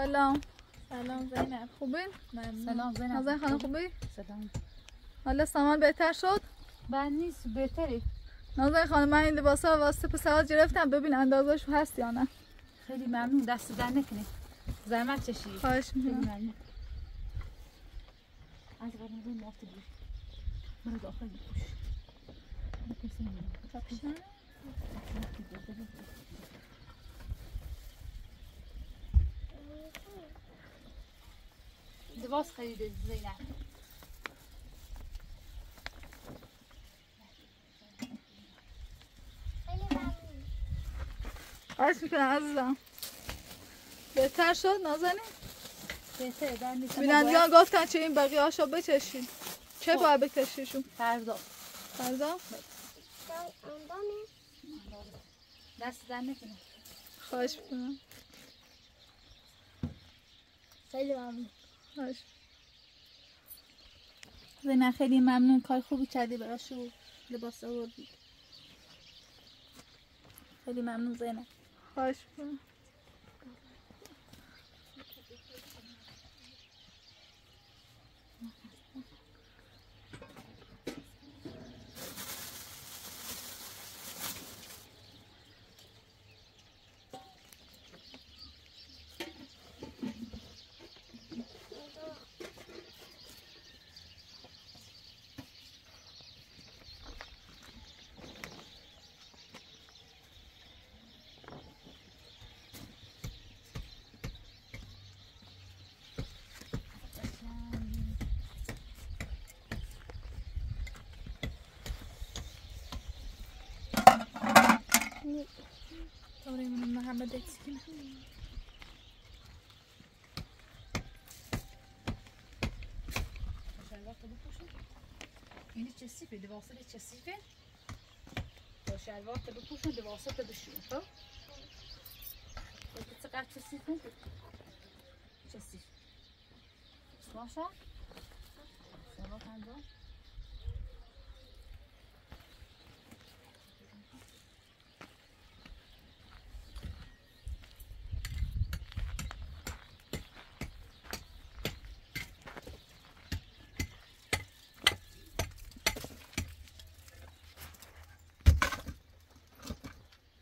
سلام. سلام زینب. خوبین؟ سلام زینب. نازنین خانم خوبی؟ سلام. حالا سامان بهتر شد؟ بد نیست. بهتری. نازنین خانم من این لباس ها واسه پسرات گرفتم. ببین اندازش هست یا نه. خیلی ممنون. دست در نکنی. زحمت چشی خواهش خیلی می‌کنم. ممنون. از قرن زین مافت بیر برو داخل بکش لباس خریده زینب خواهش می‌کنم عزیزم بهتر شد نازنین؟ بهتره در نیست اما بینندگان گفتن چه این بقیه هاشو بچشین چه. باید بکشیشون؟ فردا فردا؟ دست در نکنی خواهش می‌کنم خیلی ممنون. زینب خیلی ممنون. کار خوبی کردی براشو لباس آوردی. خیلی ممنون زینب. خواهش محمد اکسکینه اینی چسیفه دواسه چسیفه با بپوشن دواسه تا بشون خب؟ چقدر چسیفه چسیف باشه شلوار انجام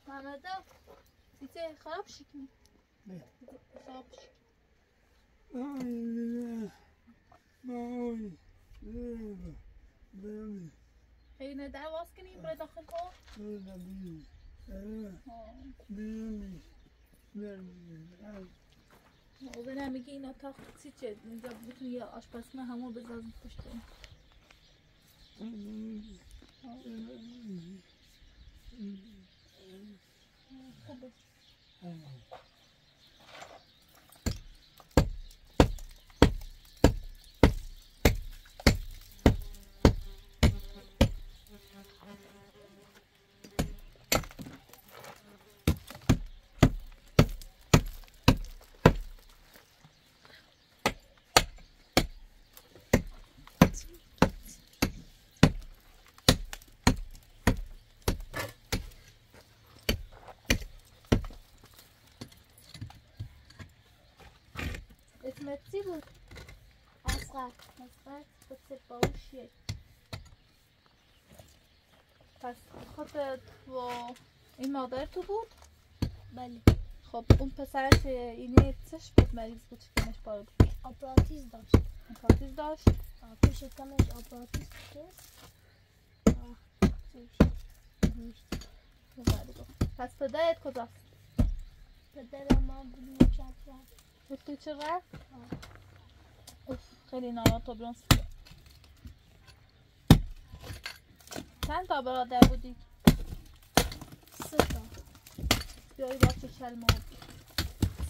محمد دیگه خراب شکنی خراب شکنی اینه در واس کنی برای داخل کن اوزنه میگه اینا تا چی چه اینجا بتونی یه آشپزخونه همو بذارم پشت خوبه. 嗯。اصغر خودت باوشیه پس خودت و این مادر تو بود؟ بله خب اون پسرش اینه چش بود مریض بود شکمش پاره بود آپراتیز داشت کاتیز داشت تو شکمش آپراتیز؟ بله گفت. پس پدرت کجاست؟ پدرم من بود مچت کرد گفتی چه رفت؟ خیلی ناراحت و برونز چند تا برادر بودی؟ سه تا. بیایی با چه کلمه بود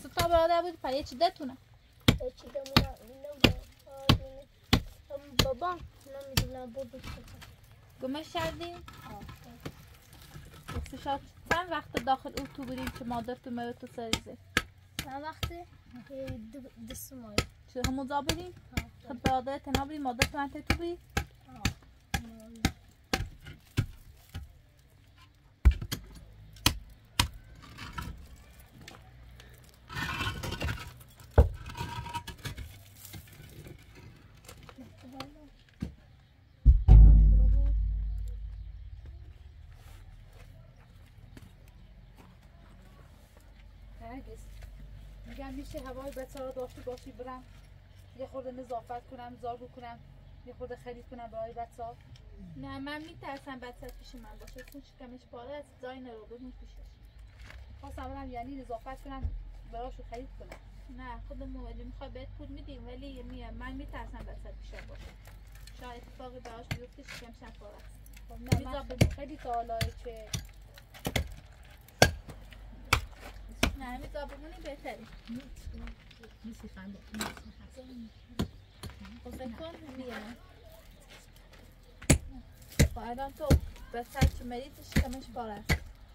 سه تا برادر بودی پر یه چی دتونه؟ چی دمونه بابا نمی‌دونم بود دو تا گمش کردیم آه. چند وقت داخل اتوبریم که مادر تو مرد تو سریزه؟ چند وقته؟ دو- دست مای چه همون جا بریم خب باده تنابی ماده تو انته هرگز بی؟ میگم میشه هوای بچه ها داشته باشی برم یه خورده نظافت کنم زاگو کنم یه خورده خرید کنم برای بچه ها نه من میترسم بچه پیش من باشه. چون شکمش بالا از جای نرو بمون پیشش خواستم برم یعنی نظافت کنم براشو خرید کنم. نه خودمون ولی می‌خوای بهت پول میدیم ولی میم من میترسم بچه پیشم باشه. شاید اتفاقی براش بیفته شکمش هم پاره است. خب نه. من می‌ذارم. خیلی تا که نه همین بمونی بهتری نیستی خنده خب فکر کن میارم خب الان تو بچه چه مریض شکمش پاره.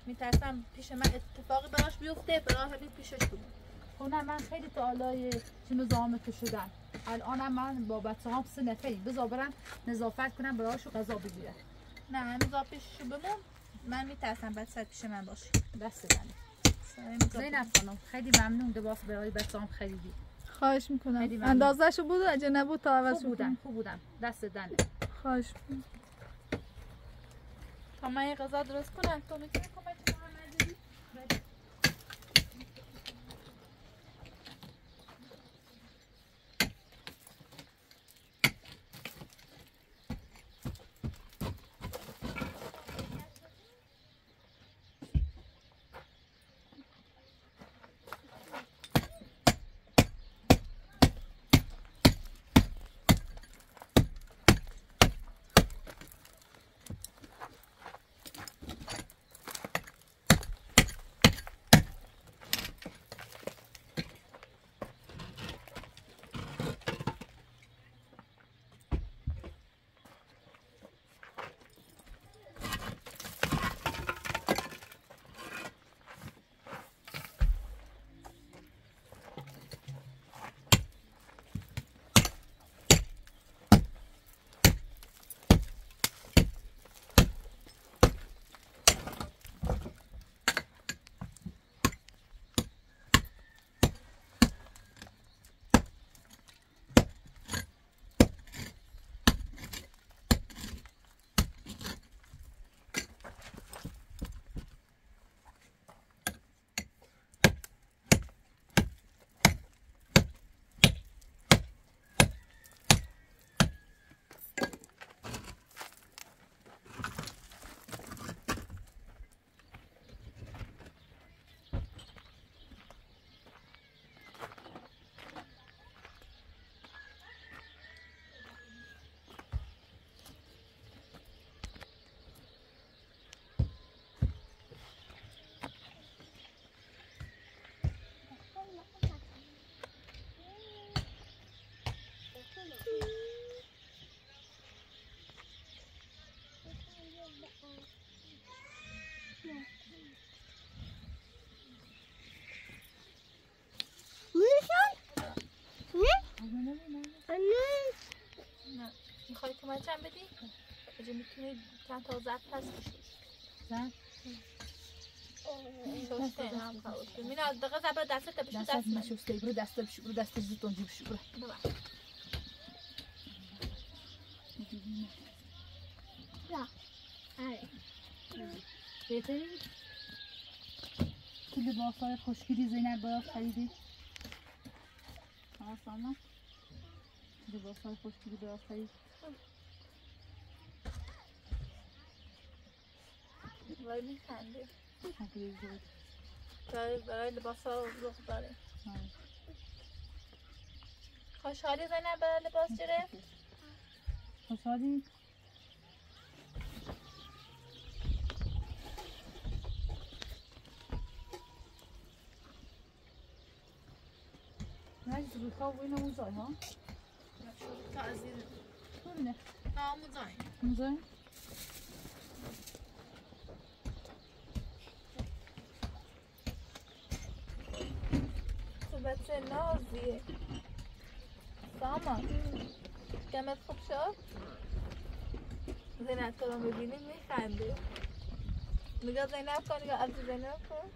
میترسم پیش من اتفاقی براش بیفته برای همین پیشش بمون خب نه من خیلی تا حالا چه نظامت شدم. الانم من با بچه هم سه نفری بذار برم نظافت کنم براشو غذا بگیرم. نه همین پیششو بمون. من میترسم بچه پیش من باشه. دست زنه زینب خانم خیلی ممنون. لباس برای هم خریدی. خواهش می‌کنم. اندازهشو بود اگه نبود تا عوض خوب بودم بودم خوب بودم دست دنه خواهش می‌کنم. تا من یه غذا درست کنم تو می‌تونی کمک می‌خوای کمکم بدی؟ اگه می‌تونی چند تا زد پس بشوش زن شسته هم دقیقه زبر بشو دست من برو بشو برو برو. آره. بهتری تو لباس های خوشگیری زینب باید خریدی؟ ها سانا لباس های خوشگیری باید خرید وای میخنده زود برای برای لباس ها روخ داره. خوشحالی زنم برای لباس جره خوشحالی. نه زروکا و اینو موزای ها. تا از این. ببینه. ناموزای موزای. تو بچه نازیه. سامان. دمت خوب شد؟ زینب تو رو می‌بینی میخنده. نگاه زینب کن نگاه از زینب کن.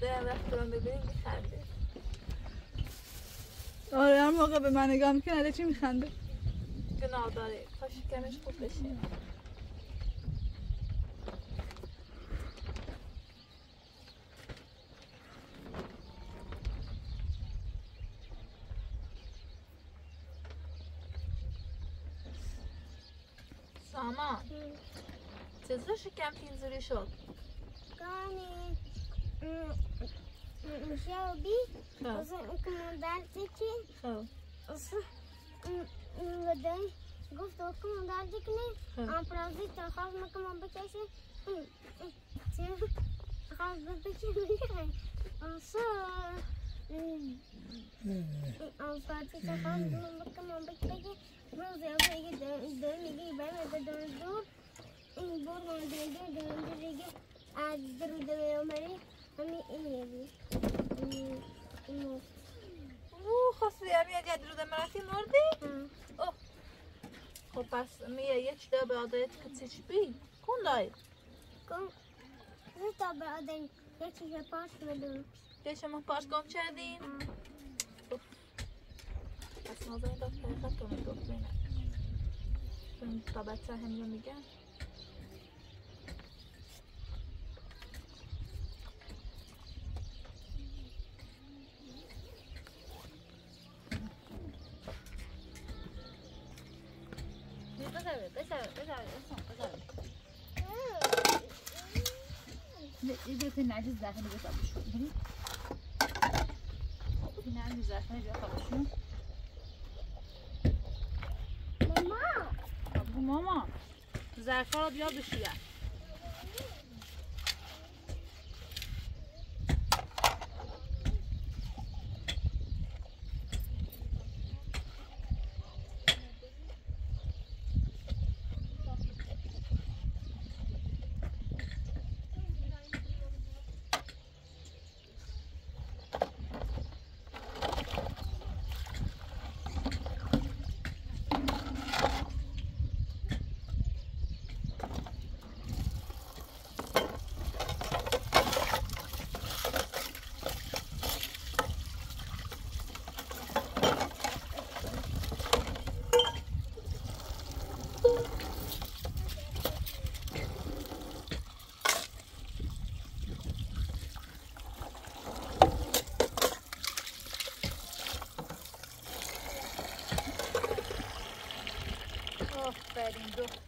زینب تو رو می‌بینی میخنده. آره هر موقع به من نگاه می‌کنه چی میخنده؟ گناه داره تا شکمش خوب بشه. سامان چطور شکم اینجوری شد؟ کانی شاوبی خب. از کماندار چی؟ خب. از ودای گفت او کماندار کنی؟ خب. آن پرازی تا خواست مکمان بکشه چی؟ خواست بکشه میگه آسا آن پرازی تا خواست مکمان بکشه روز یا میگه دو میگه برای دو دور این بور من دو دو دو دیگه از درو دو میامری همین این یکی این او خواستی همی اگه درو دمراتی مردی اوه خب پس میه یه چی به آدایت که چیش بی کن دای کن زیتا برادر یکی پاش بدون یه شما پاش گم اوف. پس نازه این دکتر تو می بینه این تا بچه هم میگن بذاره بذاره بذاره بذاره یه که نجیز زخمی به تابشون ببین این نجیز زخمی به تابشون ماما بگو ماما. ظرفا رو بیا بشویم آفرین دختر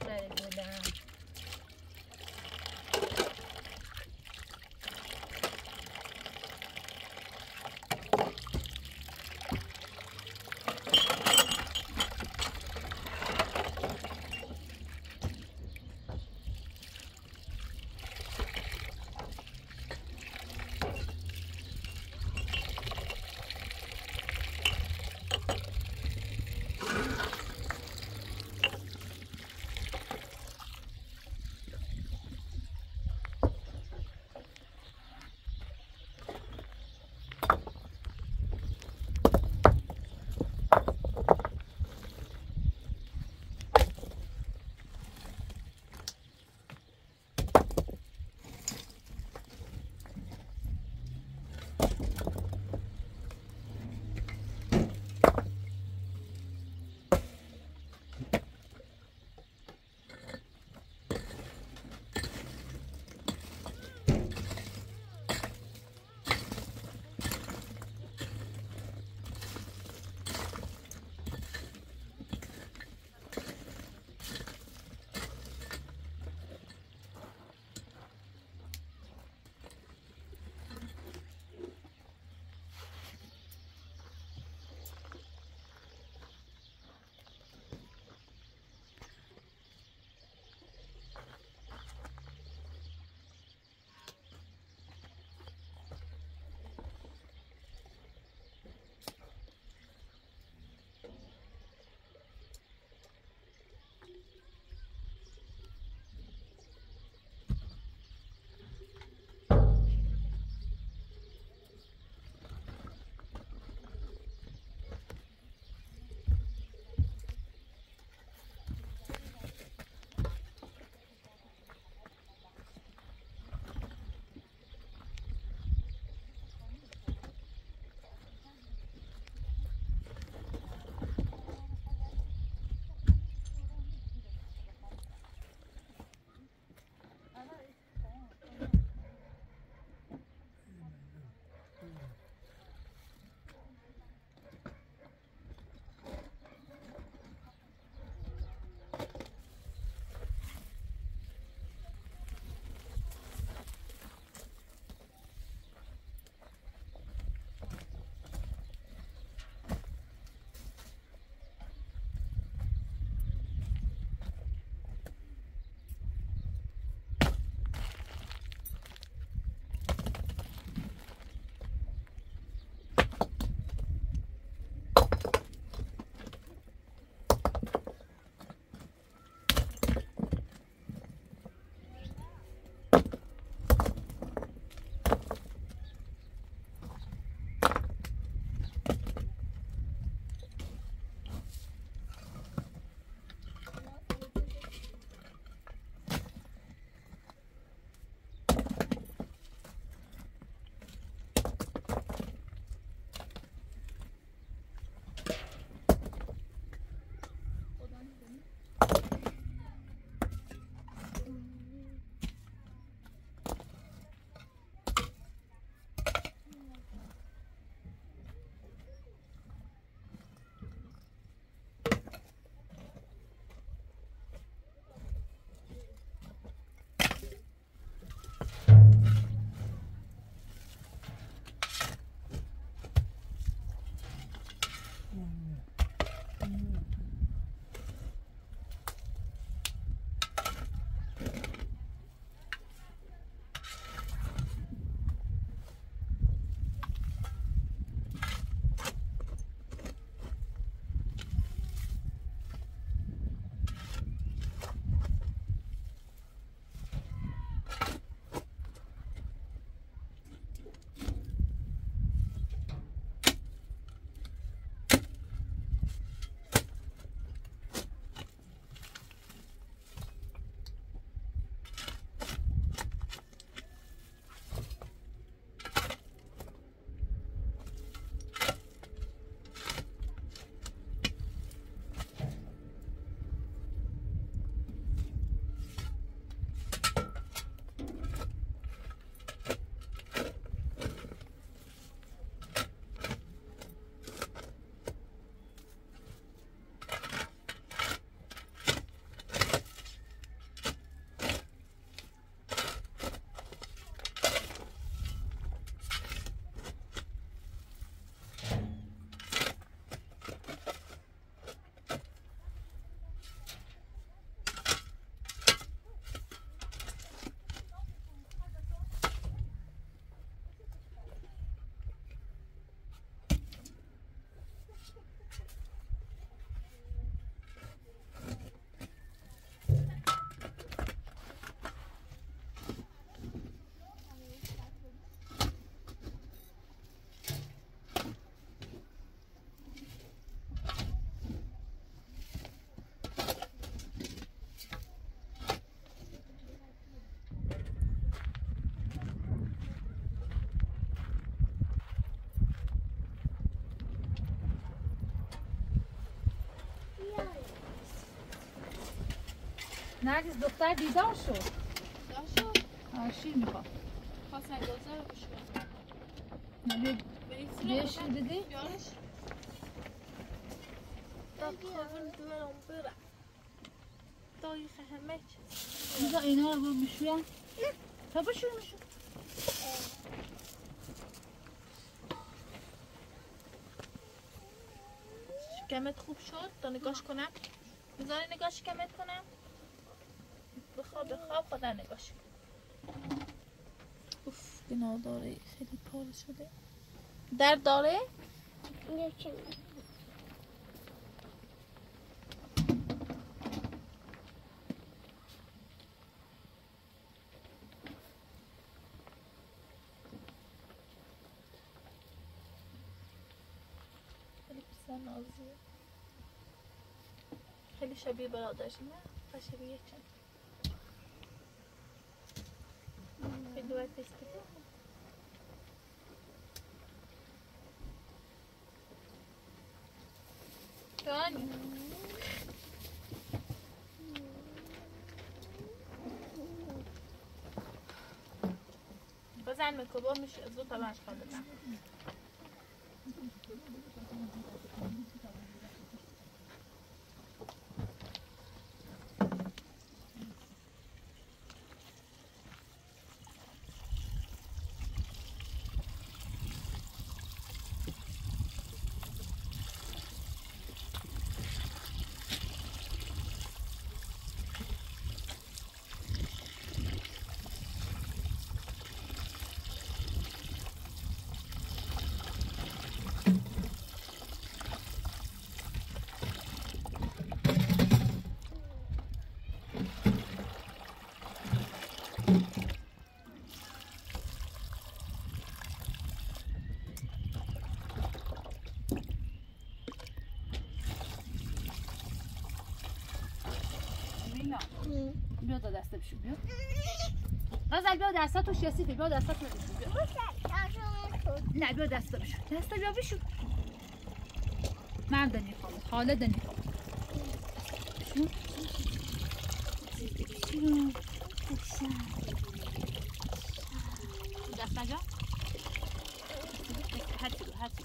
نرگس دختر بیدار شد داشو آه، شیر می‌خواد خواستن گازه رو بشون بیا. شیر بدی یارش دا کافن دورم برم. دایخ همه چیز اینا رو برو تا بشور بشور شکمت خوب شد؟ تا نگاش کنم. می‌ذاری نگاه شکمت کنم. بخواب بخواب خدا نگاش. اوف گناه داره خیلی پاره شده. درد داره؟ خیلی شبیه برادرش نه؟ شبیه چند خیلی باید کنم. جانی بزن میکوبا میشه زود تا بنش بدم دا دسته بشو بیا. غزل بیا دسته تو شیسیفی بیا دسته تو بشو بیا. نه بیا دسته بشو. دسته بیا بشو. مرد نیخوام خالد نیخوام دست نجا هرچی بیا هرچی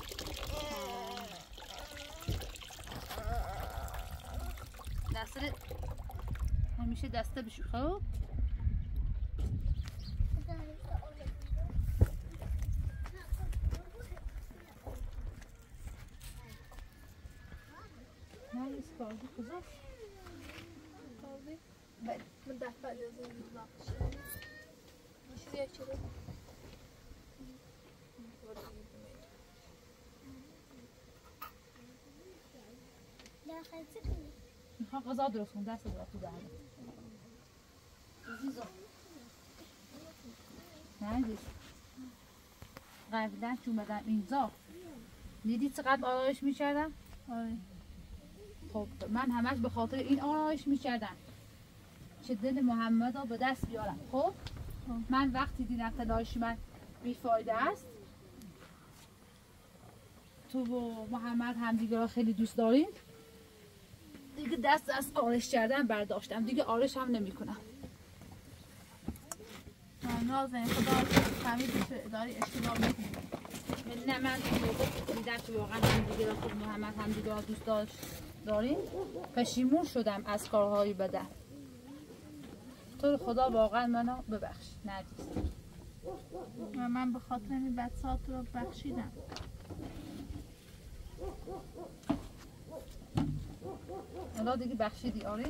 دسته بشو خب نه اسپارگی کجا بله من ده بعد این بخش میشه چرا داخل سکنی می‌خوام غذا درست کنم دست درست تو دهنه عزیزم عزیز قبلا که اومدم اینجا. دیدی چقدر آرایش می‌کردم؟ آره. خب من همش به خاطر این آرایش می‌کردم که دل محمد رو به دست بیارم. خب؟ من وقتی دیدم تلاش من بیفایده است تو و محمد همدیگه را خیلی دوست داریم. دیگه دست از آرش کردن برداشتم. دیگه آرش هم نمی‌کنم. نازنین خدا فهمیدی که داری اشتباه می‌کنی نه من موقع دیدم که واقعا همدیگه را خوب محمد همدیگه را دوست داشت. داریم پشیمون شدم از کارهای بدن. تو خدا واقعا منو ببخش نرگس. و من به خاطر این بچه تو رو بخشیدم. حالا دیگه بخشیدی آره.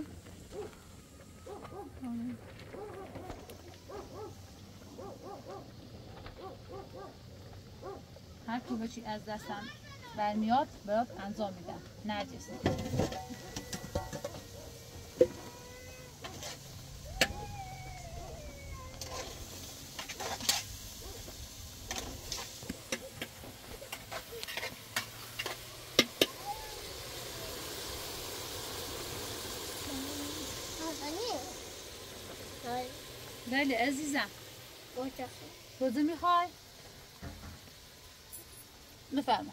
هر که چی از دستم برمیاد برات انجام میدم. نرجس بله عزیزم. کجا می‌خوای؟ mi fermo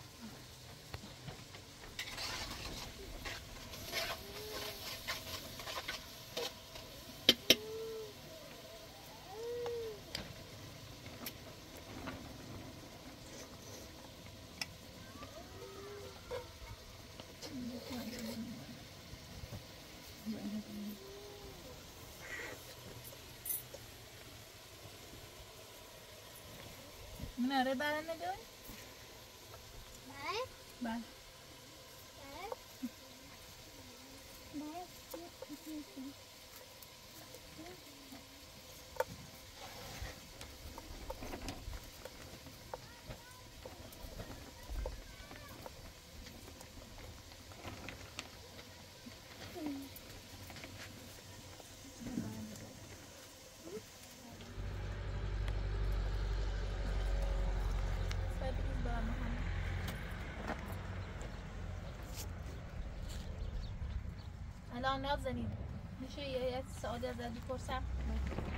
Nereye beğenmedin? الان نازنین میشه یه سوالی ازت بپرسم؟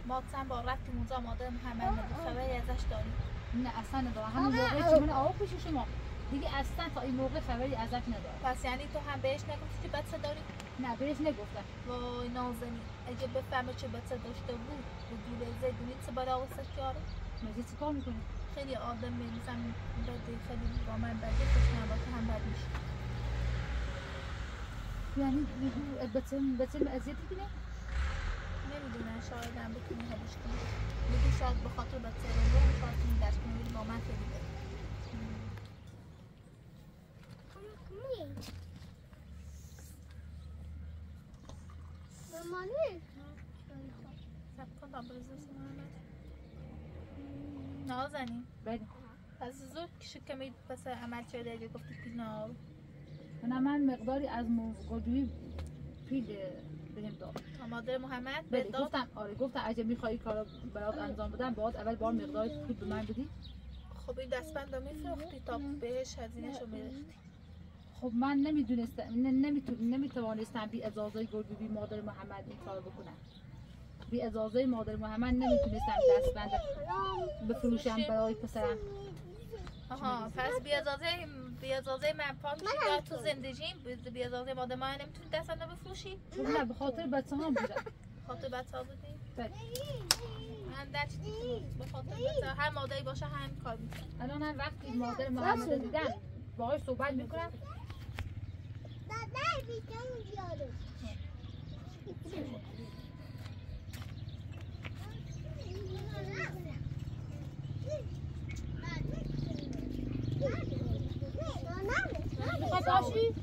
ما بار رفتیم اونجا مادر محمد خبری ازش داریم نه اصلا ندارم. همون موقع که من آب پیش شما دیگه اصلا تا این موقع خبری ازت ندارم. پس یعنی تو هم بهش نگفتی که بچه داری؟ نه بهش نگفتم. وای نازنین اگه بفهمه چه بچه داشته بود به گیره زیدونی چه بلا واسه یاره مگه چی کار می‌کنی؟ خیلی آدم میریزم بده خیلی با من بده با تو هم بد میشه. یعنی بچه بچه اذیت کنه نمی‌دونم شاید هم بتونی حلش کنی بگی شاید به خاطر برم شاید درک کنی ولی با من خیلی بده. مامانی سب کن تا بزرس محمد نازنین. بله. پس زود کشو کمی پس عمل شده گفتی پینا نه من مقداری از موگوجوی پیل بهم داد. مادر محمد بله به گفتم آره گفتم اگه می‌خوای کارو برات انجام بدم باید اول بار مقداری پول به من بدی. خب این دستبند رو میفروختی تا بهش هزینهش رو میرختی خب من نمی‌دونستم نمی‌توانستم بی اجازه گلبیبی مادر محمد این کارو بکنم. بی اجازه مادر محمد نمی‌تونستم دستبند بفروشم برای پسرم. آها پس بی اجازه بی اجازه من پا میشی یا تو زندگیم بی اجازه مادر من نمی‌تونی رو بفروشی؟ خب نه به خاطر بچه هم بودم. خاطر بچه ها بودی؟ بله. من در چی به خاطر بچه هر مادری باشه همین کار می‌کنه. الان هم وقتی مادر محمد دیدم باهاش صحبت می‌کنم. دادا بیتم بیارو برسی؟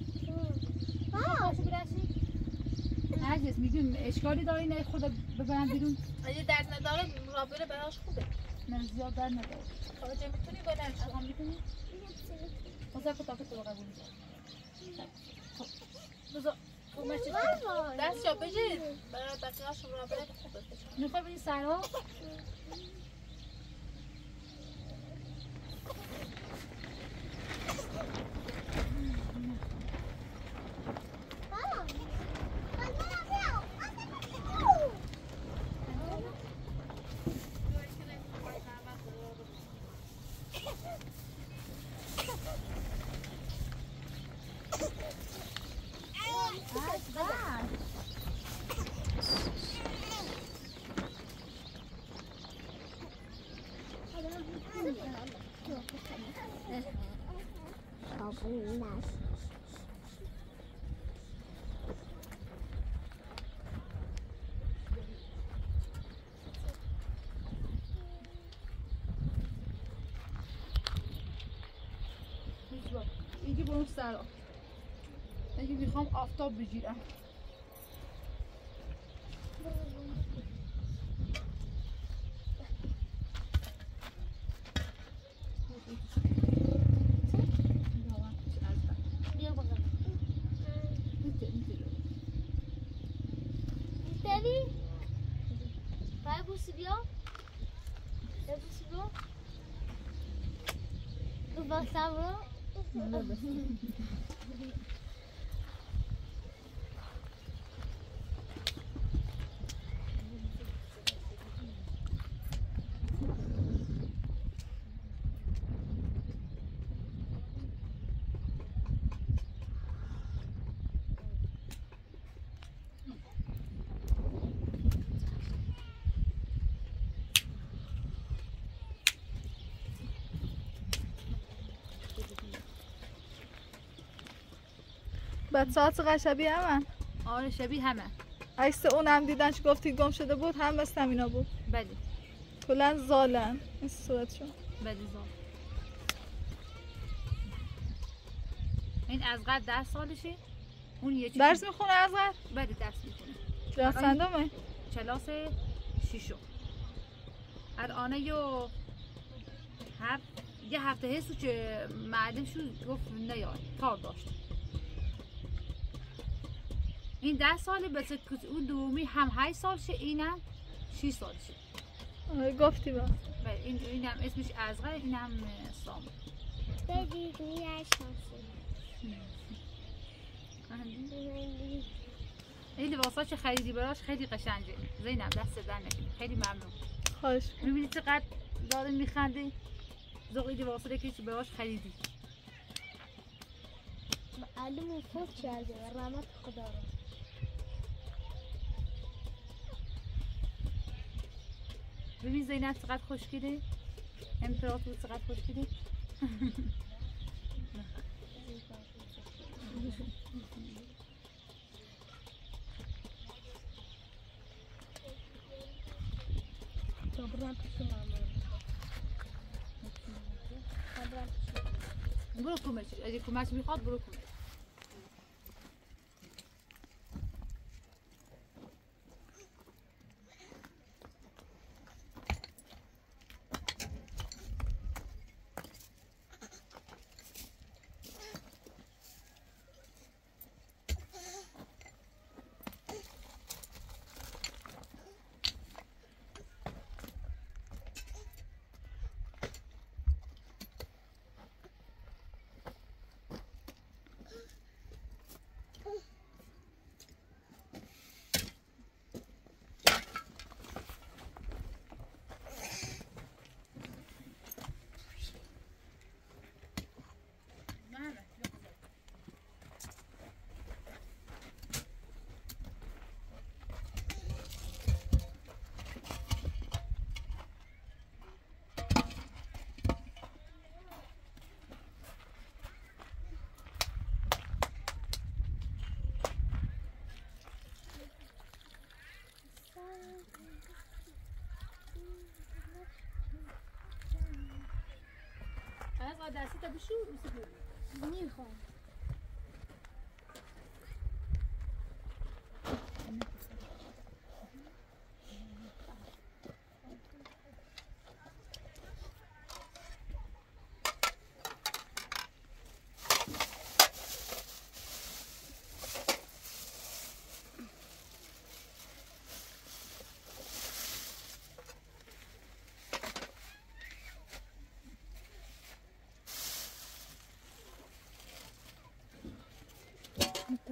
هرگز میگیم اشکالی داری؟ نه خدا ببرم بیرون. اگه درد نداره رابطه براش خوبه. نه زیاد در نداره. خارجه می‌تونی بلند شو. هم می‌تونی؟ مثلا کتا کتا رو قبول خب. بذار خب. دست یا بجید برای بقیه‌اش رابطه خوبه. می‌خوای بری سرها؟ هیچ وقت. برو سرها اگه می‌خوام آفتاب بگیرم. Devi? Thank you. بچه چقدر شبیه همه؟ آره شبیه همه. عکس اون هم دیدن دیدنش گفتی گم شده بود هم مثل اینا بود. بله کلن زالن. این صورتشون بله زال. این از قد ده سالشه؟ اون یه درس می‌خونه از قد؟ بله درس می‌خونه. کلاس چندمه کلاس شیشو الان یو هفت یه هفته هستو که معلم شد گفت نیاد تار داشت. این ده ساله بس اون دومی هم هشت سالشه اینم شیش سالشه. آره، گفتی با. بله این اینم اسمش ازغر اینم سام بدید میره شانسی این لباسا که خریدی براش خیلی قشنگه. زینب دست نکنی. خیلی ممنون. خواهش می‌بینی چقدر داره میخنده؟ ذوقی لباسا رو که براش خریدی معلم فوت کرده و رحمت خدا رو. ببین زینب چقدر خوشگله امپراتور چقدر پیش برو کمش اگه کمش می‌خواد برو کمش از دستی تا بشو می‌خوام.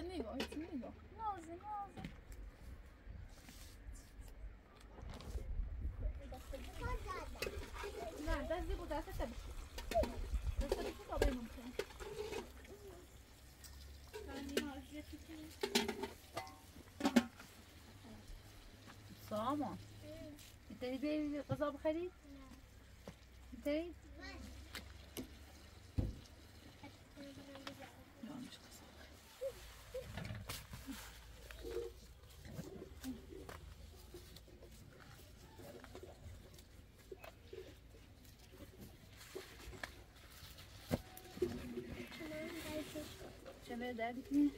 ایتال نگاه ایتال نگاه نازه نازه نه دست دیگه دست تبی دست تبی که کابه ممکن سامان انت بری غذا بخری؟ انت دردك mi?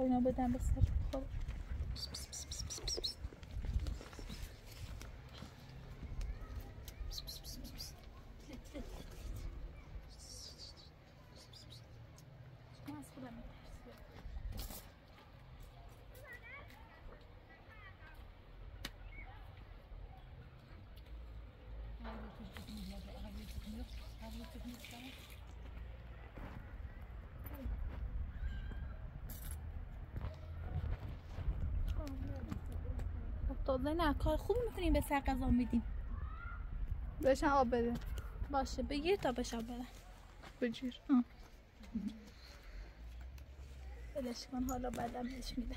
اینا بدن به سر بخوره من از خودم می‌ترسم. نه کار خوب می‌کنیم به سر غذا میدیم. بهشن آب بده. باشه بگیر تا بشم برم بجیر بلش کن حالا بعدم بهش میدم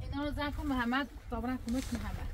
اینا رو زن کن محمد بابرن کمک محمد.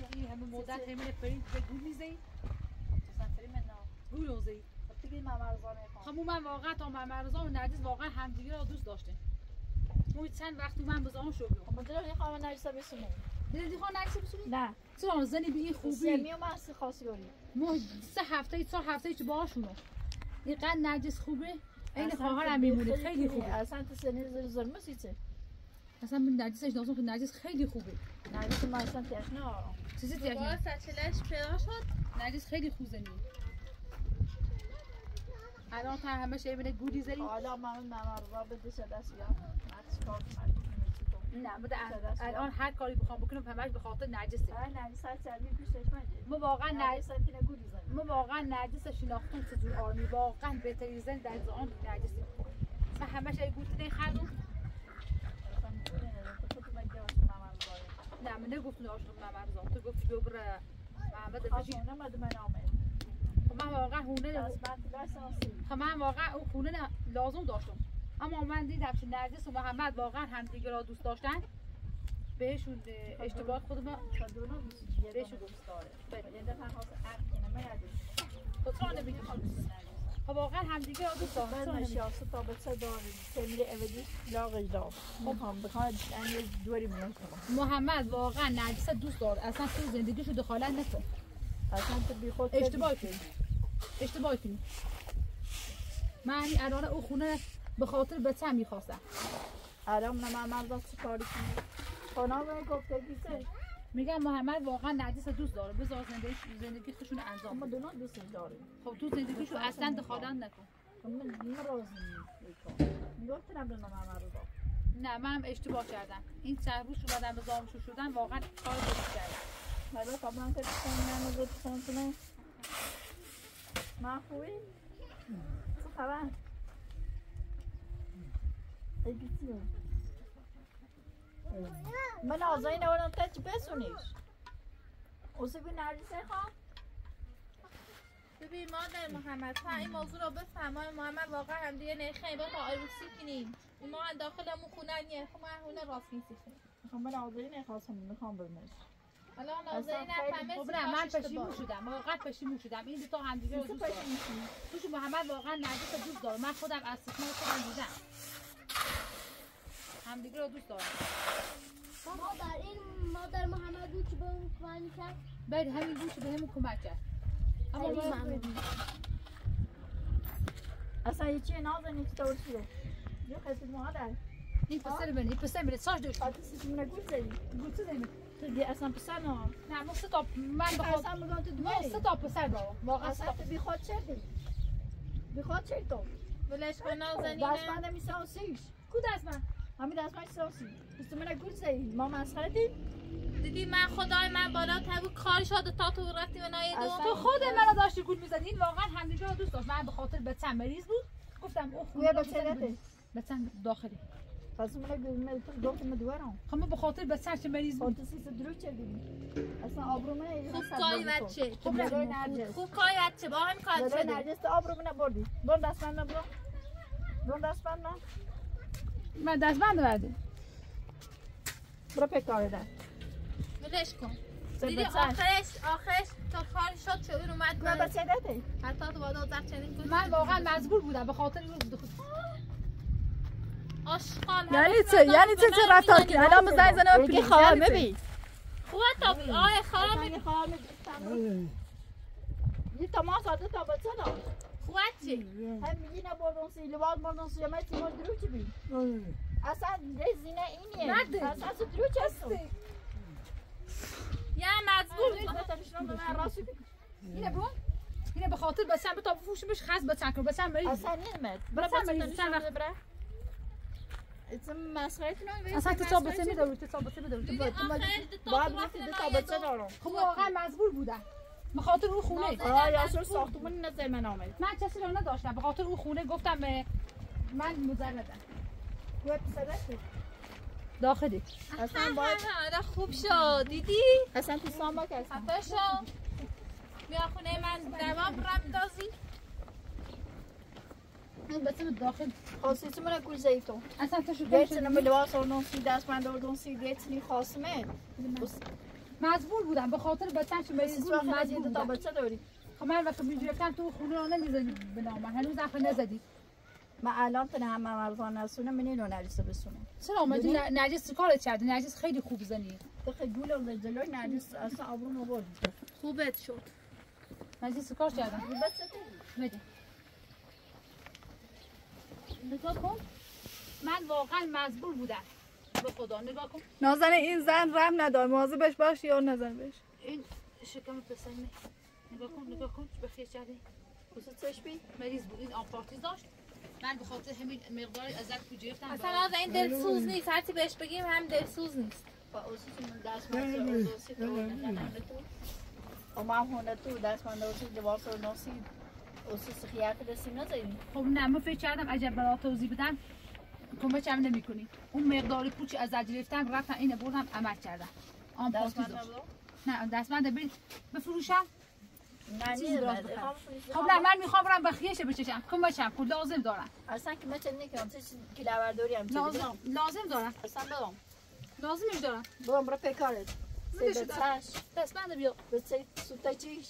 همه مدت همین فرید به گول میزی گول اوزی همون من واقعا تا ممرزا و نرگس واقعا همدیگه را دوست داشتیم. ما چند وقت من بزاهم شو بیام دیدی خواه نرگس بسونی؟ نه. چرا زنی به این خوبی؟ سمی و محسی خاصی گاری ما سه هفته چهار هفته چه باهاشونو. اینقدر نرگس خوبه؟ این خواهرم میمونه. خیلی خوبه. اصلا تو سنی زر زر مسیته اصلا من نرگسش نازم که نرگس خیلی خوبه. نرگس ما اصلا تشنا چیزی دیگه سچلش پیدا شد. نرگس خیلی خوب زنی. الان تا همه شی بینه گولی زنی. حالا من ممرزا بده شده است یا نه بده الان هر کاری بخوام بکنم همش به خاطر نرجسه آره نرگس هر چرمی پیشش منجه ما واقعا نرجس زنی ما واقعا نرجس شناختم چجور آرمی واقعا بهترین زن در زمان نرجسی من همه شی گوشت خردم نه من نگفتم آشنا ممرزا تو گفتی بیا بره. محمد الفجی آشونه مده من آمد. خب من واقعا هونه از خب من واقعا اون خونه نه- لازم داشتم. اما من دیدم که نرجس و محمد واقعا همدیگه را دوست داشتن. بهشون اه، اشتباه خودم تا دونو بیشی یه بهشون دوست داره. یه دفعه خواست عقل کنه من یادش خب چرا نمیگی خب خب واقعا همدیگه رو دوست من به چه داریم سمیری اولی لاغش دار خب بخواد یعنی دوری میان کنم محمد واقعا نرگس دوست داره اصلا تو زندگیشو دخالت نکن. اصلا تو بی خود اشتباه کنی اشتباه کنی من این الان او خونه به خاطر بچه می‌خواستم. الان من را چی کاری کنم؟ خانم گفته بیسه میگم محمد واقعا نرگس دوست داره. بذار زندگی زندگی خودشون انجام ما دونا دوست داریم. خب تو زندگیشو اصلا دخالت نکن. من من راضی نیستم. من نه منم اشتباه کردم. این چند روز اومدم به زامشو شدن واقعا کار درست کردم حالا قبلا که بسن من رو کنه من خوبی؟ چه خبر؟ ای بیتیو من آزایی نورم تا چی بسونیش؟ اوسی بی نرسه خواه ببین مادر محمد تا این موضوع رو بفهم آقای محمد واقعا هم دیگه نخیم با آیروسی کنیم ما داخلمون خونه نیه. خب من خونه راست میسیخیم می‌خوام من آزایی نخواستم می‌خوام برمش حالا اصلا خیلی نفهمه خب نه من پشیمون شدم. واقعا پشیمون شدم. این دو تا همدیگه رو دوست میشی؟ توش محمد واقعا نرگس دوست داره. من خودم از سکنه خودم دیدم همدیگه رو دوست دارم. مادر این مادر محمد بود که به اون کمک کرد. بعد همین گوش به همون کمک کرد. اما ما- ممنون. اصلا یه چیه؟ نازنی که طور چیه یه خیلی مادر. این پسر بنی این پسر بنی ساش دوش خاطر سیسی منه گول زدی گوشه زمین تو دی اصلا پسر نه. نه ما سه تا من خاطر اصلا بگم تو ما دوری سه تا پسر دارم. واقعا سه اصلا تا تو بی خود چه دی بی خود چه تو ولش کن نازنینه. دستمنده می سانسیش کو دست من همین دستمند سانسی تو منه گول زدی. ما مسخره دی دیدی من خدای من بالا تبو کار شده تا تو رفتی و نایه دو تو خود منو داشتی گول می‌زدی؟ این واقعا همدیگه رو دوست داشت. من به خاطر بچم مریض بود. گفتم اوه گویا بچه دته بچم داخلی؟ پس منه گول می تو دوست من دوارم خب من به خاطر بچم چه مریض بود. خاطر سیسی درو چه دی اصلا آبرو منه خوب کاری بچه. خب نرجس. خوب کاری بچه. با هم کار شده نرجس تو آبرو منه بردی. برون دستمند برو. برون دستمند من. من دستبند بردی. برو پکاره ده ولش کن. دیدی آخرش آخرش تا کار شد چه اون اومد من بچه دته حتی تو بادا زد چنین گفت من واقعا مجبور بودم به خاطر این آشغال یعنی همه چه یعنی چه چه رفتار. کنی الان زنگ زنه پلیس خواهم یعنی؟ ببین. خوبه تا آه خواهم اصلا یه خواهم یه تماس آده تا بچه دار خوبه چی هم میگی نه بردون سی لباس بردون سی همه تیمار درو چی بی اصلا رزینه اینیه. اصلا تو درو چه هستو یه مزبور اینه برو اینه به خاطر بچم به تا بفروشمش خاص بچم کنم بچم مریض بود. اصلا نیمت بچه مریض، بده برا اصلا مسخره کنم اصلا تو صاحب بچه میداری تو میداری دیدی باید- وقتی دو تا نایه بچه دو. دارم خب واقعا مجبور بودم به خاطر اون خونه. آه یا سر ساختمون نظر من آمد من کسی رو نداشتم. به خاطر اون خونه گفتم اه، من مجردم گوه پسرت داخلی. اصلا باید حالا خوب شد. دیدی؟ اصلا تو که اصلا خفه شو بیا خونه من. دوام رم دازی. بچه داخل. خاصیت من گل زیتو اصلا تو شو لباس اردون سی دست من اردون سی گیت نی خاصمه مجبور بودم به خاطر بود وقت مجبور نجید تا بودم بچه داری؟ خب من وقتی بیجی رفتم تو خونه رو نمی‌زدی به نام من هنوز حرف نزدی. من الان تنه همه مرزان نسونه من اینو نریسه بسونه. چرا اومدی؟ ن- نرجس کارت کردی نرجس خیلی خوب زنی. دقیقه گول رو جلوی نرجس اصلا آبرو مبرد خوبت شد. نرجس کار کردم بچه بده. نگاه کن. من واقعا مجبور بودم. به خدا نگاه کن. نازنین این زن رم ندار. مواظبش باش یا نزن بهش. این شکم پسرمه نگاه کن نگاه کن. به خیر کردی بسه چشمی مریض بود. این آپارتیز داشت. من به خاطر همین مقداری ازت پول گرفتم اصلا از این دلسوز نیست. هرچی بهش بگیم هم دلسوز نیست. با اوسیس من دست من سی تو ننه تو اما هم هونه تو دست من اردون سی لباس اردون سی اوسیس خیافه دستی نزدی خب نه من فکر کردم عجب برات توضیح بدم کمک هم نمی‌کنی اون مقداری پوچی از گرفتم رفتم اینو بردم عمل کردم آن نبود؟ نه دستمند بری بفروشم. خب خب نه من می‌خوام برم بخیش بچشم. کمکم کن لازم دارم. اصلا که من چه نکنم چه کلاورداری هم لازم لازم دارم. اصلا بدم لازمش دارم. برم برو پیکارت سی. بچهش دستمند بیا. بچه سوتا چیش؟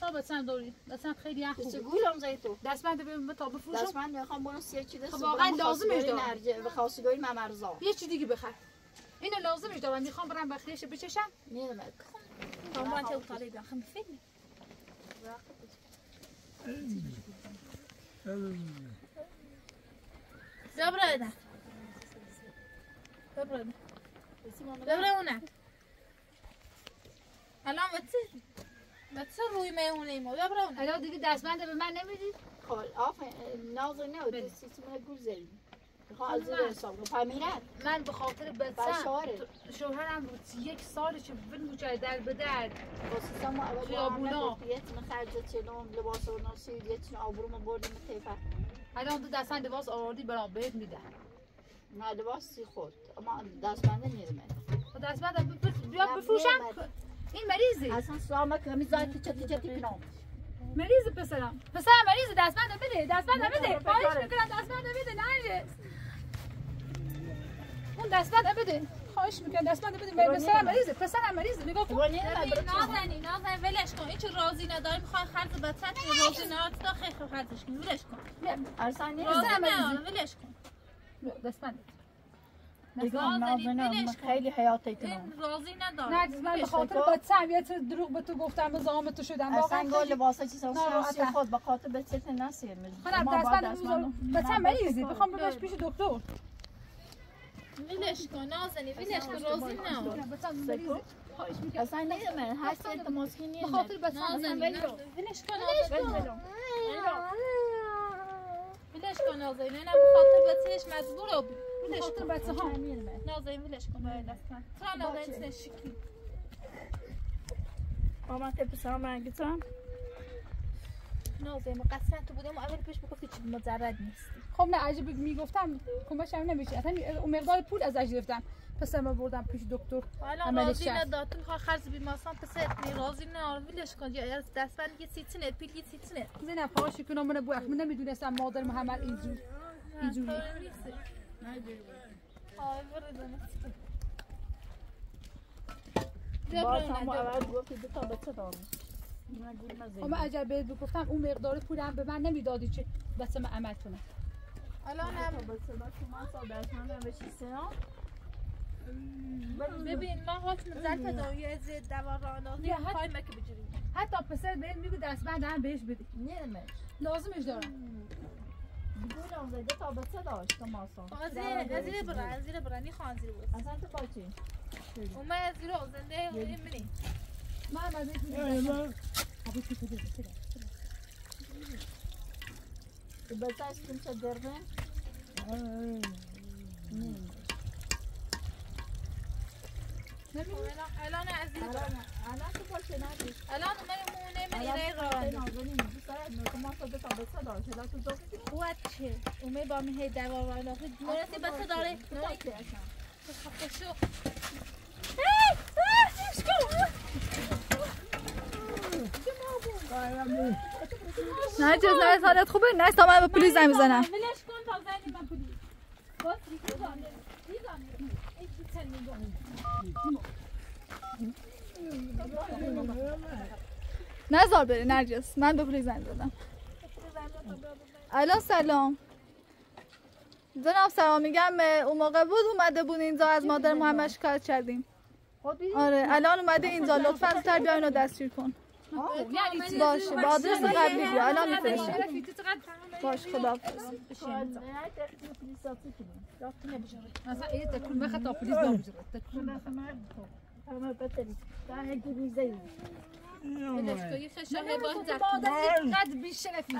صاحب سن داری دستم خیلی هم خوبه گولم زی تو. دستبند به تا بفروشم دست من می‌خوام برو سیر چی دست خب واقعا لازمش دارم. به خواستگاری ممرزا یه چی دیگه بخر. اینو لازمش دارم می‌خوام برم بخیرش بچشم. نیدمت طبعا انت وطالب خم فين ببره ده ببره ده ببره اونه الان بتسه بتسه روی میمونه ما ببره اونه الان دیگه دستبند به من نمیدی؟ خب آفرین ناز نه. دستی زدی می‌خوام از زیر حساب فهمیرد من به خاطر بچم شوهرم بود یک سال چه بن در به در. واسه ما اول خیابونا. یتن خرج چلوم لباس و ناسی یتن آبروم بردیم تیفر الان تو دستبند لباس آوردی برام بهت میدم. نه لباسی خود اما دست بنده نیدمت خب دستبند بیا بفروشم. این مریضه اصلا سلامت کمی زایت چتی چتی کنم. مریض پسرم. پسرم مریض دستبند بده دستبند بده. خواهش می‌کنم دستبند بده نرجس اون دستبند بده. خواهش می‌کنم دستبند بده. پسرم مریضه پسرم مریضه. نگاه کن نازنی نازنی ولش کن. چه راضی نداری می‌خوای خرج بچت راضی نداری تا خیلی خرجش کنی ولش کن. نداری ولش کن. دستبند کن. خیلی حیاتی این راضی نداری نرجس من به خاطر یه چیز دروغ به تو گفتم به زام تو شدم اصلا واقعا گل لباسا چیز. سیاسی خود به خاطر بچت نسیر خودم دستبند می‌ذارم بچم مریضه بخوام ببرش پیش دکتر ولش کن نازنی ولش کن راضی می‌کنم اصلا نیدمت هست التماس کنی به خاطر بچم نازنی ولش کن. ولش کن نازنی ولش کن نازنی نه به خاطر بچهش مجبور به ولش کن بچه ها نازنی ولش کن باید دستن تا نازنی نشکی مامان تپ سلام رنگیتم نازنی مقصر تو بودم اول پیش بگفتی چی مجرد نیستی خب نه عجب می‌گفتم کمش هم نمیشه اصلا اون مقدار پول ازش گرفتم پسر ما بردم پیش دکتر حالا راضی. نداد تو می‌خوای خرج بیمارستان پسر می راضی نه ولش کن یا دستبند یه سیتینه پیل یه سیتینه زینب خواهش کنم من بو من نمی‌دونستم مادر محمد اینجور اینجوری باز هم اول گفتی دو تا بچه دارم من خب من اگر بهت بگفتم اون مقدار پول هم به من نمی‌دادی چه بس من عمل کنم الان هم بچه ما سا درس من بچی سنا ببین ما حکم زلف دایی از دوا را اندازی یا حد- خواهیم که بجوری حتی پسر بهت میگه دستبند هم بهش بده نیدمت لازمش دارم گولم زده تا بچه داشت ماسا. از زیر برا از زیر برا نی خان زیر برا اصلا تو باچی اومه از زیر زنده منی محمد بهت میگه ابو تو بده بده چه درمه الان برا الان تو باچه ندیش الان اومه مونه منی الان ری تو را باچه نازنی میگی سرد ما سا دو تا بچه داشت الان تو دو اومه با می دوا را اندازی مرسی بسه داره باچه اصلا خفه شو نه جز نه حالت خوبه نه تا من به پلیس زنگ می‌زنم ولش کن تا زنی من پولیس باز ریخی دانه میزانه این چی نزار بره نرجس من به پلیس زنگ زدم الان سلام. جناب سلام میگم اون موقع بود اومده بود اینجا از مادر محمد شکایت کردیم. آره الان اومده اینجا. لطفا زودتر بیا اینو دستگیر کن. باشه با آدرس قبلی بیا. الان میفرستم. شرفی تو باش خدا مثلا این تکون مخ تا پلیس دار بجره تکون ولش کن یه شاشه باز زد مادر قد بی شرفی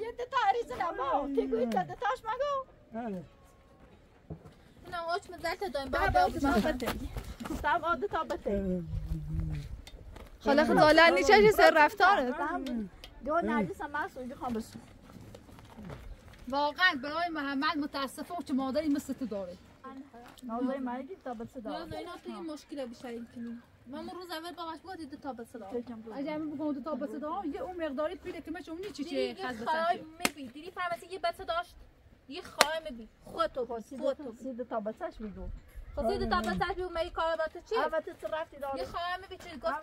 یه تاریز نما تیگوی داده تاش مگو نه اوچ مزلت دایم بعد سب آده تا بته خاله خجالت نیچه چه سر رفتاره. دو نرگیس هم هست اونجا خواه بسو واقعا برای محمد متاسفم که مادری مثل تو داره. نازای مرگی تا بسه یا دار اینا تو این مشکل بیشتر کنیم من اون روز اول باقاش بود دو تا بس داد اگر من بگم دو تا بس دارم یه اون مقداری پیله که مچ اون چی چی خز خواهی بسن میبی دیدی فهمتی یه بچه داشت یه خواهی میبی خودتو خودتو سی دو تا بسش بگو خب تا به سطح اومدی کار با تو چی؟ البته تو رفتی یه داره خواهم به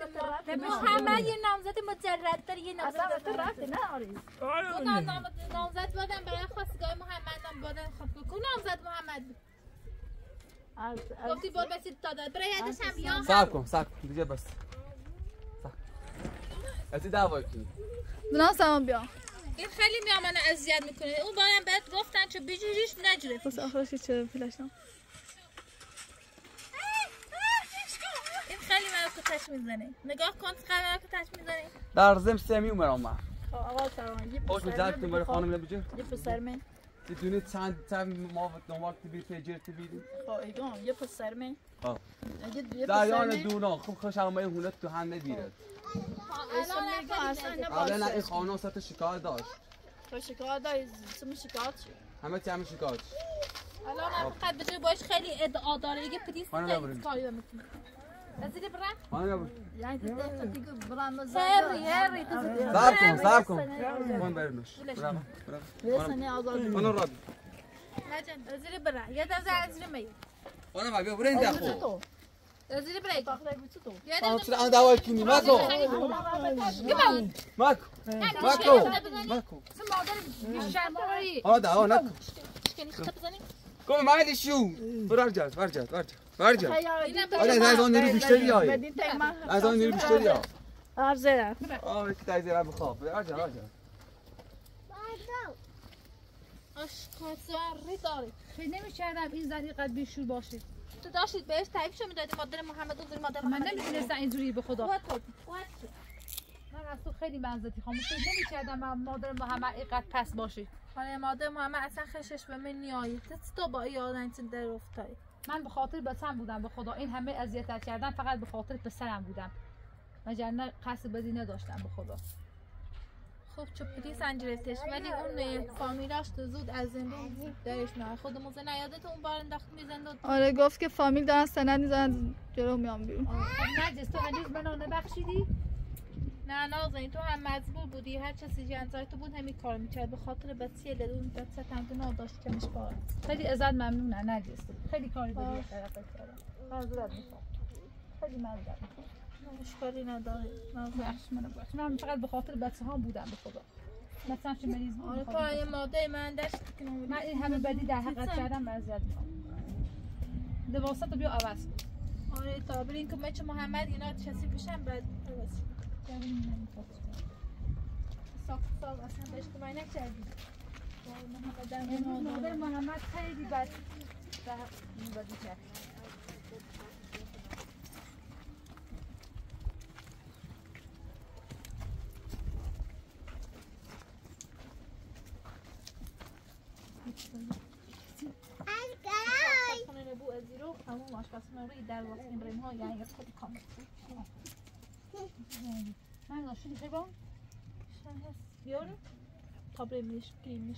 داره. محمد یه نامزد مجرد داره یه نامزد تو رفتی نه آریز نام- نامزد بادم برای خواستگاه محمد نام بادم خب کو نامزد محمد؟ گفتی بار بسید تا داد. برای یادش هم یا صبر کن صبر کن. دیگه بس. صبر. از این دعوا کنی. جناب سلام بیا. این خیلی میامن اذیت می‌کنه. اون بارم بهت گفتن چه بجوریش نجوره بس آخرش چه فلشم این کتش می‌زنه نگاه کن خیلی منو کتش می‌زنه در زم سمی اومرم من خب، آقا سلام. یه خوش پسر من برای. خانم نبیجه یه پسر من. دیدونی چند چند ما نوار تبی تجر تبی خب ایگام یه پسر من. پسر دریان من دونا خوب خوش آمده هونت تو هم نبیرد اسم میگم اصلا قبلا این خانم سطح شکایت داشت. تو شکایت داری؟ اسم شکایت شد همه چی همه شکایت الان هم فقط به جای باش خیلی ادعا داره. دیگه پلیس خیلی. کاری می‌کنه نزدیک برم خانم نبود یعنی تو ده تا دیگه برام هری هری تو زدی. صبر کن صبر کن من برنش برام برام رسانه آزاد خانم راد نجن زیر برم یه دفعه از زیر می خانم بیا برین دخو تو زیر برای داخل بیت تو یه آن کم مایلی شو جد بر جد بر جد بر جد اینا آره از آن نیرو بیشتری من از آن نیرو بیشتری ها عرض زدم آه که تایزی را بخواب بر جد آشکازاری داری فکر نمی‌کردم این زنی قد بیشور باشه تو داشتید بهش تعریف شو می‌دادی مادر محمد اون مادر من محمد نمی‌دونستم اینجوری به خدا من از تو خیلی منزتی خاموش نمی‌کردم من مادر محمد اینقدر پس باشه حالا مادر محمد اصلا خشش به من نیایی تو با یادن چه در افتایی من به خاطر بچم بودم به خدا. این همه اذیت کردم فقط به خاطر پسرم بودم. وگرنه قصد بدی نداشتم به خدا. خب چه پلیس انجرتش ولی اون فامیلاش تو زود از زندون درش میاد. خودمون زن نیادت اون بار انداخت می‌زند آره گفت که فامیل دارن سند می‌زنن جلو میام بیرون. خب نجس تو هنوز منو نبخشیدی؟ نه نازنین تو هم مجبور بودی. هر کسی جنزای تو بود همین کار می‌کرد به خاطر بچه دل اون بچه تنگ نداشت که مشکار خیلی ازت ممنونم نجس خیلی کاری کردم معذرت می‌خوام خیلی معذرت مشکاری نداره. بخش منو بخش من فقط به خاطر بچه ها بودم به خدا. مثلا چه مریض بود آره تو بچه‌ها. ماده من داشت من این همه بدی در حقت کردم معذرت می‌خوام. لباست رو بیا عوض کن. آره تا برین که مچ محمد اینا چسی بشن بعد بس ساخت اصلا بهش کمای نکردی مادر محمد خیلی بد بدی کرد خونه بو ازیرو همون آشپزخونه روی در واسه ابراهیم ها یعنی خود کامل من ناشی دیگه با شن هست بیارم تا بریمش بریمش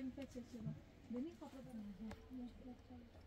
infection देनी कपड़े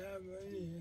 Yeah, buddy.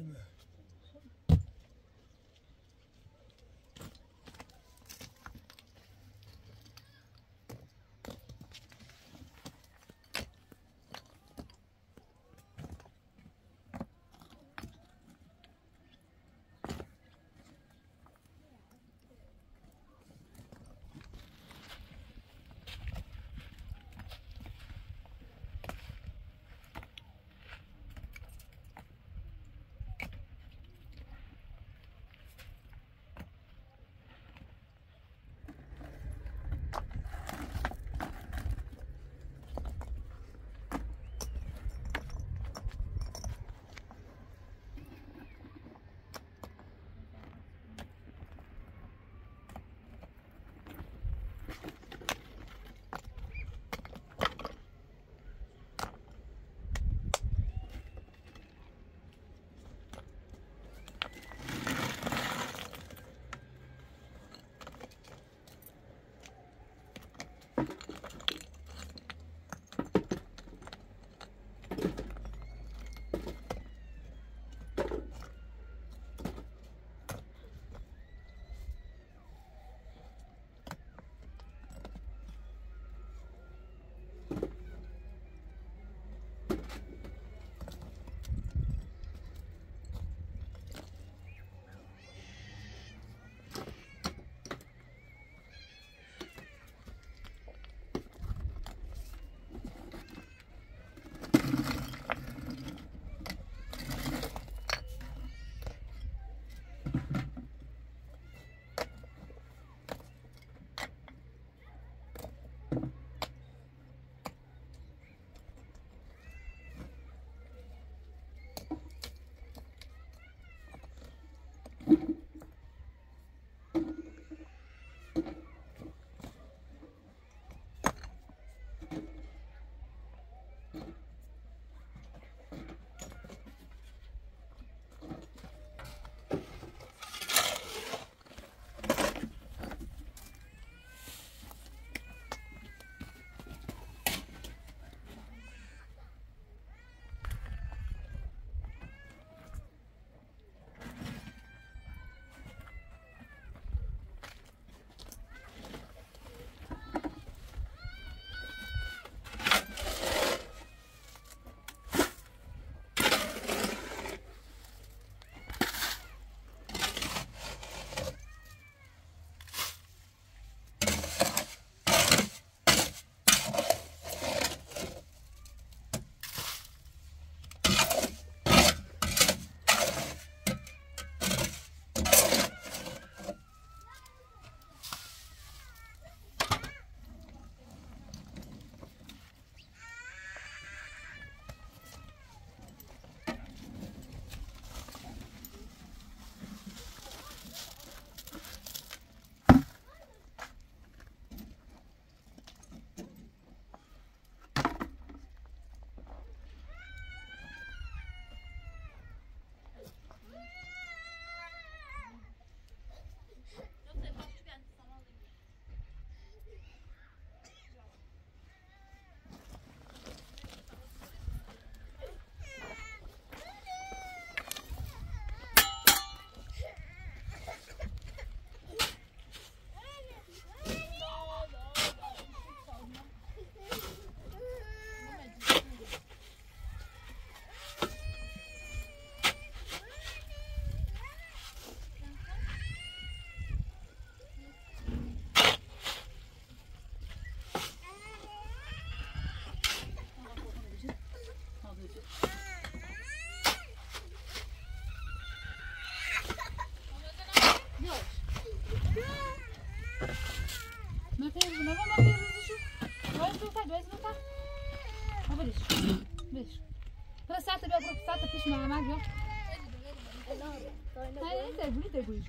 نه نه تگولی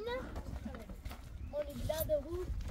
نه مانی بلاد بود